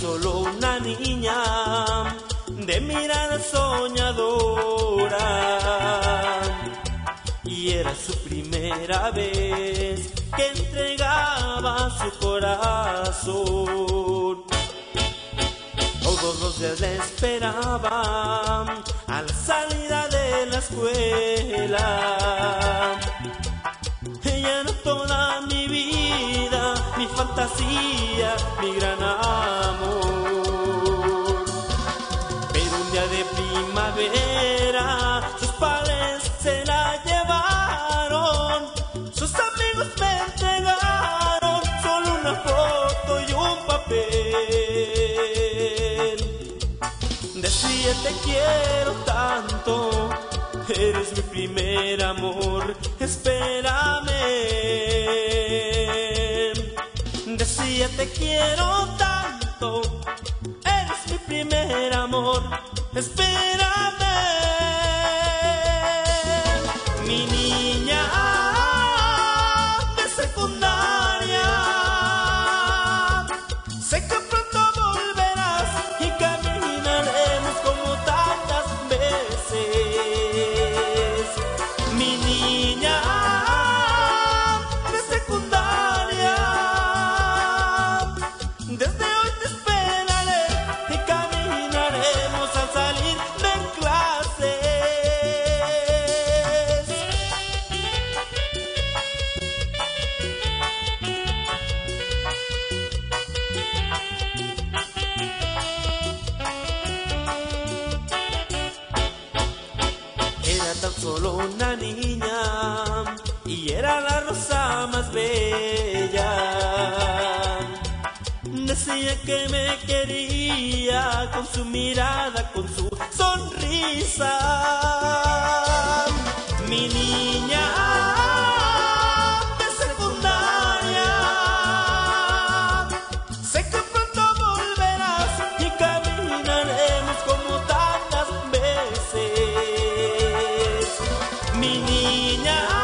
solo una niña de mirada soñadora y era su primera vez que entregaba su corazón. Todos los días le esperaban a la salida de la escuela. Mi gran amor. Pero un día de primavera, sus padres se la llevaron, sus amigos me entregaron solo una foto y un papel. Decía te quiero tanto, eres mi primer amor, espérame. Quiero tanto, Era tan solo una niña y era la rosa más bella. Decía que me quería con su mirada, con su sonrisa. Niña